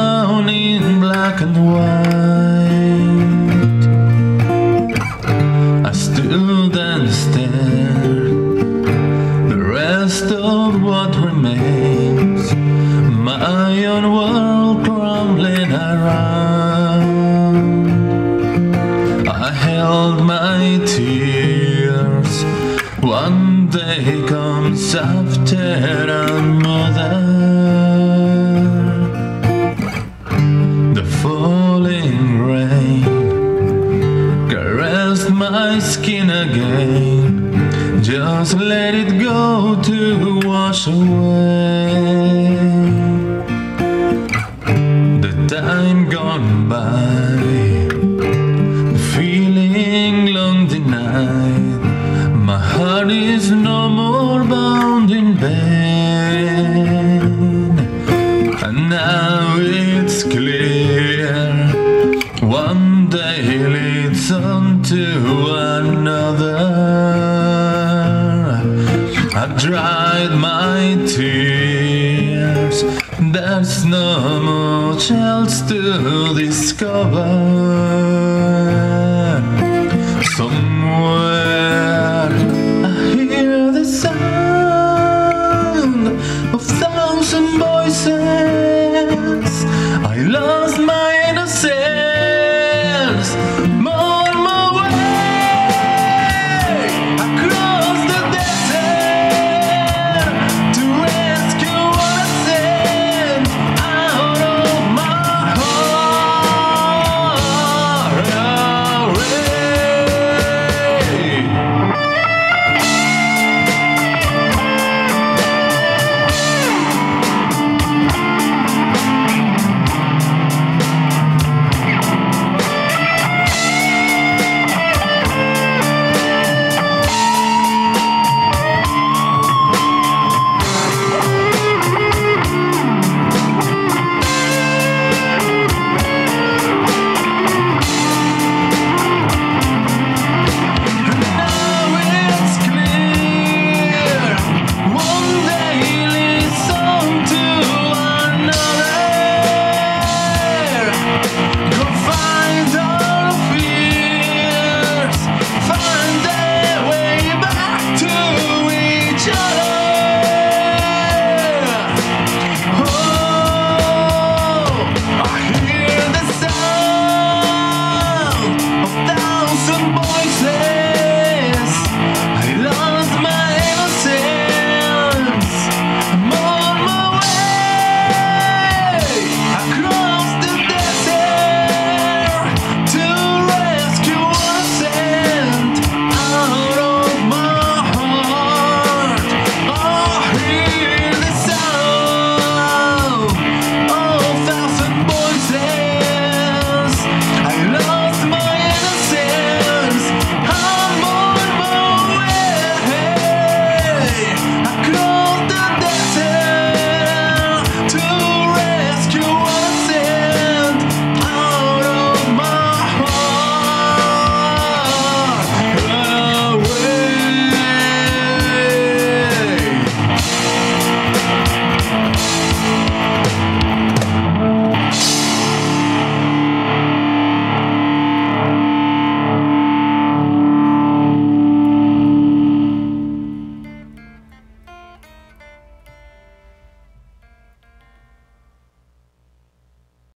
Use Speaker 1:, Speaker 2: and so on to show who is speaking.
Speaker 1: down in black and white. I stood and stared. The rest of what remains My own world crumbling around. I held my tears. One day comes after another. Skin again. Just let it go to wash away the time gone by. Feeling long denied, my heart is no more bound in pain. And now it's clear, one I've dried my tears. There's no much else to discover.